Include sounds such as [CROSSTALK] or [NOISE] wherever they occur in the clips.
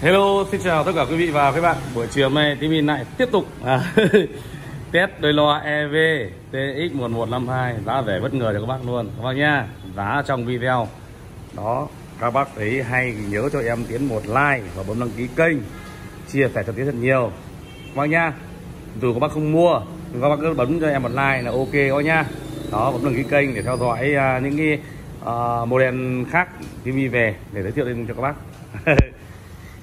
Hello, xin chào tất cả quý vị và các bạn. Buổi chiều nay TV lại tiếp tục. À, [LAUGHS] Test đôi loa EV TX1152 Giá rẻ bất ngờ cho các bác luôn. Các bác nha Giá trong video. Đó Các bác thấy hay nhớ cho em Tiến một like Và bấm đăng ký kênh. Chia sẻ cho Tiến thật nhiều. Các bác nha Dù các bác không mua Các bác cứ bấm cho em một like là ok các bác nha Đó bấm đăng ký kênh để theo dõi uh, những cái uh, model khác TV về Để giới thiệu lên cho các bác. [LAUGHS]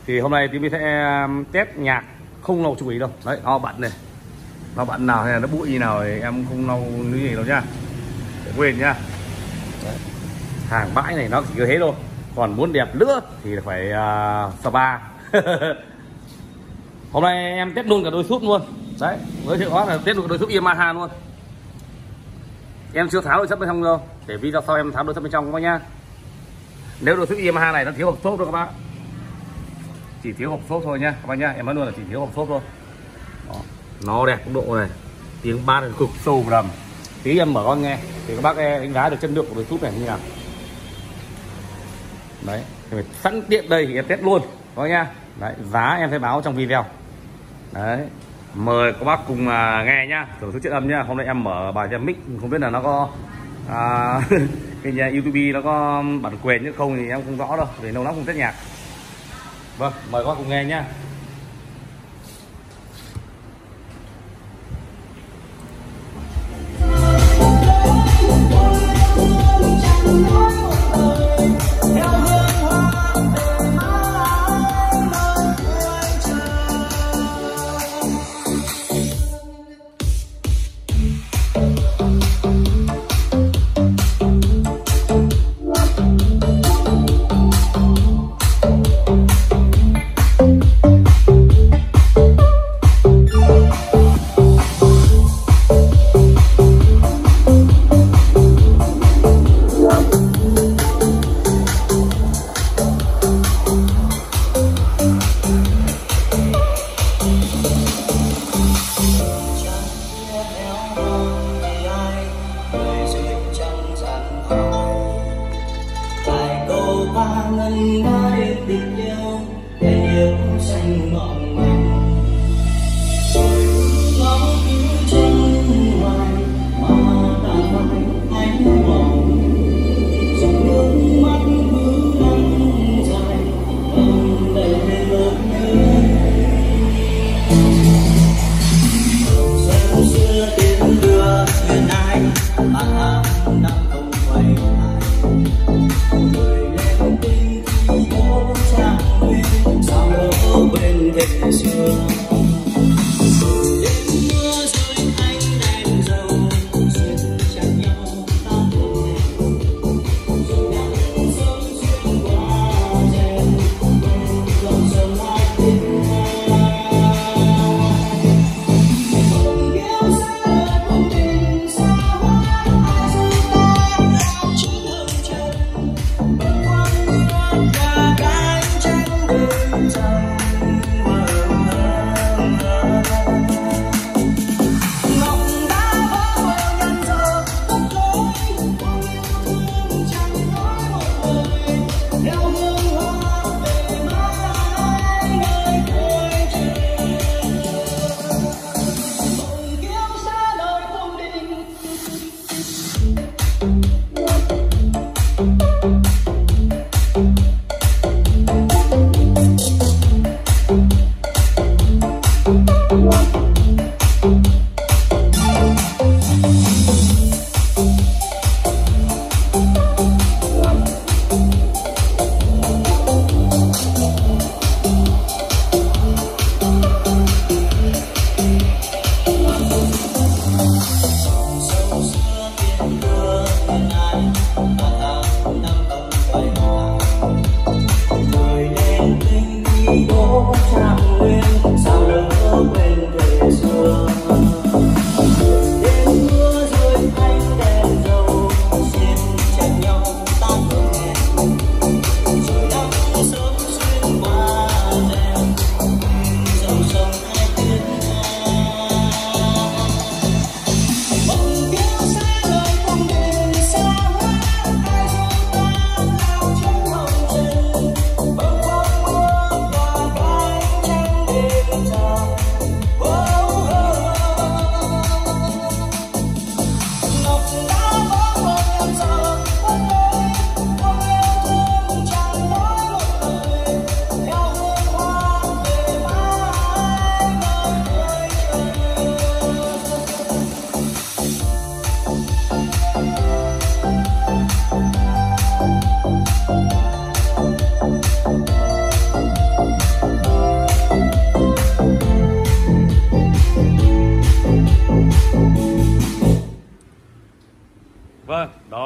thì hôm nay TV sẽ um, test nhạc không lau chú ý đâu. Đấy nó bận này. Nó bận nào hay là nó bụi gì nào thì em không lau như gì đâu nhá để quên nhá đấy. hàng bãi này nó chỉ có thế thôi. Còn muốn đẹp nữa thì phải uh, spa. [LAUGHS] Hôm nay em test luôn cả đôi súp luôn. Đấy với chuyện đó là test luôn đôi súp Yamaha luôn. Em chưa tháo đôi sắp bên trong đâu. Để video sau em tháo đôi sắp bên trong các bác nhá nếu đôi súp Yamaha này nó thiếu hộp xốp đâu các bác chỉ thiếu hộp xốp thôi nhá các bác nhá. Em nói luôn là chỉ thiếu hộp xốp thôi. Đó. nó đẹp tốc độ này. Tiếng ba cực sâu rầm tí em mở con nghe thì các bác đánh giá được chất lượng của đôi súp này như nào. Đấy sẵn tiện đây thì em test luôn các bác nhá. Đấy giá em sẽ báo trong video. Đấy mời các bác cùng à, nghe nhá. Thưởng thức chất âm nhá. Hôm nay em mở bài cho mic không biết là nó có à, [LAUGHS] cái nhà youtube nó có bản quyền chứ không thì em không rõ đâu vì lâu lắm không test nhạc. Vâng, mời các bạn cùng nghe nhé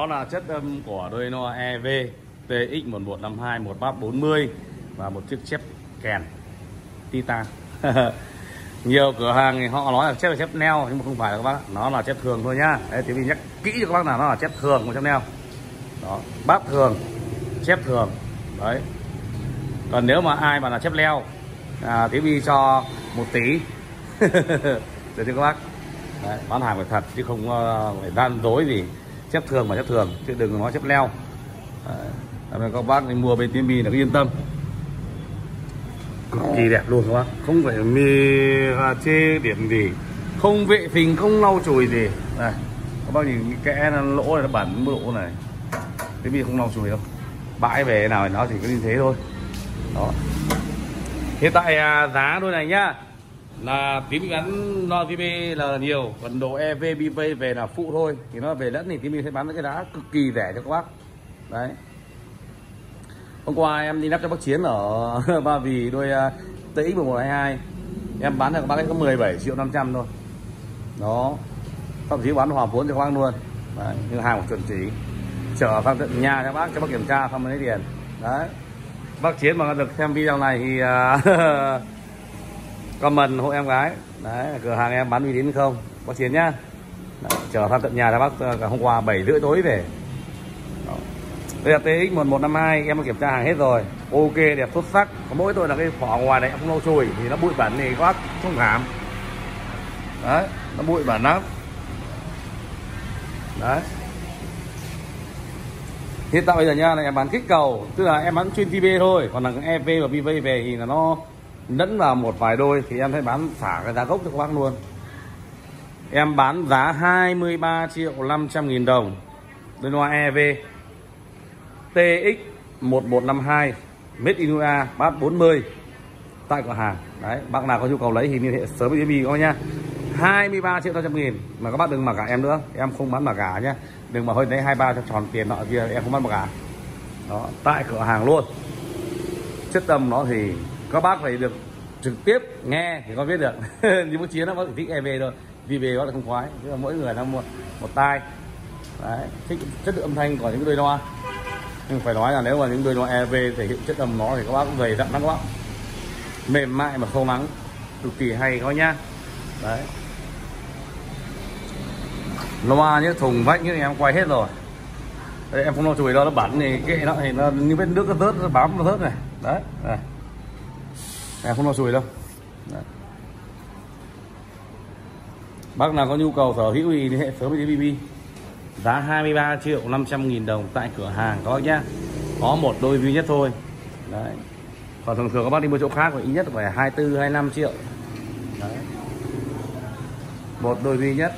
là chất âm của đôi no EV TX1152 một bát 40 và một chiếc chép kèn Titan. [LAUGHS] Nhiều cửa hàng thì họ nói là chép là chép neo nhưng mà không phải là các bác nó là chép thường thôi nhá. Đấy thì mình nhắc kỹ cho các bác là nó là chép thường của chép neo. Đó bát thường chép thường. Đấy. Còn nếu mà ai mà là chép leo à, thì vi cho một tí. [LAUGHS] Để cho các bác. Đấy, bán hàng phải thật chứ không uh, phải đan dối gì chép thường mà chép thường chứ đừng nói chép leo. Đấy, các bác mua bên TMB là cứ yên tâm. Cực kỳ đẹp luôn các bác. Không phải và chê điểm gì không vệ phình không lau chùi gì. Này các bác nhìn cái kẽ nó lỗ này nó bẩn độ này. Cái bi không lau chùi đâu. Bãi về nào thì nó chỉ có như thế thôi. Đó. Hiện tại à, giá đôi này nhá là tím gắn no TV là nhiều còn độ EV BV về là phụ thôi. Thì nó về lẫn thì tím sẽ bán cái đá cực kỳ rẻ cho các bác. Đấy. Hôm qua em đi lắp cho bác chiến ở [LAUGHS] ba vì đôi uh, TX 1122 em bán được các bác ấy có 17 triệu 500 thôi. Đó. Thậm chí bán hòa vốn cho các bác luôn. Đấy, nhưng hàng của chuẩn chỉ. Chở sang tận nhà cho bác cho bác kiểm tra xong lấy tiền. Đấy. Bác chiến mà được xem video này thì à, [LAUGHS] comment hộ em gái. Đấy cửa hàng em bán uy tín không? Bác chiến nhá. Đấy, chở sang tận nhà cho bác ờ, cả hôm qua bảy rưỡi tối về. Đây là TX 1152 em kiểm tra hàng hết rồi. Ok đẹp xuất sắc. Có mỗi tôi là cái vỏ ngoài này em không lau chùi thì nó bụi bẩn thì các bác không cảm đấy nó bụi bẩn lắm. Đấy. Hiện tại bây giờ nha là em bán kích cầu tức là em bán chuyên TV thôi. Còn là EV và VV về thì là nó lẫn vào một vài đôi thì em sẽ bán xả cái giá gốc cho các bác luôn. Em bán giá 23 triệu 500 nghìn đồng. Bên loa EV TX 1152 Made in USA bát 40 tại cửa hàng. Đấy, bác nào có nhu cầu lấy thì liên hệ sớm với mình các nhá 23 triệu 500 nghìn. Mà các bác đừng mặc cả em nữa. Em không bán mặc cả nhá đừng mà hơi lấy 23 cho tròn tiền nọ kia, em không bán mặc cả. Đó, tại cửa hàng luôn. Chất tâm nó thì các bác phải được trực tiếp nghe thì có biết được. [LAUGHS] Như bác chiến nó có thích EV thôi. Vì về đó là không khoái. Tức là mỗi người nó một một tai. Đấy thích chất lượng âm thanh của những đôi loa. Nhưng phải nói là nếu mà những đôi loa EV thể hiện chất âm nó thì các bác cũng về đậm lắm các bác mềm mại mà không nắng cực kỳ hay các nhá. Đấy. Loa như thùng vách như em quay hết rồi. Đây, em không lo chùi đâu nó bẩn thì kệ nó thì nó như vết nước nó rớt nó bám nó rớt này. Đấy này này không lo sùi đâu. Đấy. bác nào có nhu cầu sở hữu thì hệ sớm với BB giá 23 triệu 500 nghìn đồng tại cửa hàng các bác nhá có một đôi duy nhất thôi. Đấy. Còn thường thường các bác đi mua chỗ khác thì ít nhất phải 24 25 triệu. Đấy. Một đôi duy nhất.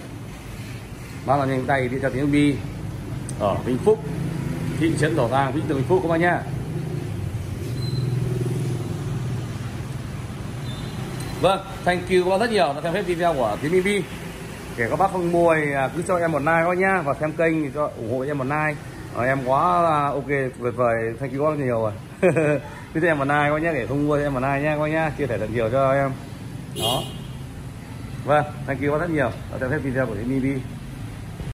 Bác là nhanh tay đi theo tiếng bi ở Vĩnh Phúc, thị trấn Đỏ Tàng Vĩnh Tường Vĩnh Phúc các bác nhá Vâng, thank you các bác rất nhiều. Đã xem hết video của Tiến bi. Kể các bác không mua thì à, cứ cho em một like các nhá. Và xem kênh thì cho ủng hộ em một like. À, em quá là ok tuyệt vời. Thank you các bác nhiều rồi. [LAUGHS] Cứ cho em một like các nhá để không mua cho em một like nhá các nhá. Chia sẻ thật nhiều cho em. Đó. Vâng thank you các bác rất nhiều. Đã xem hết video của Tiến bi.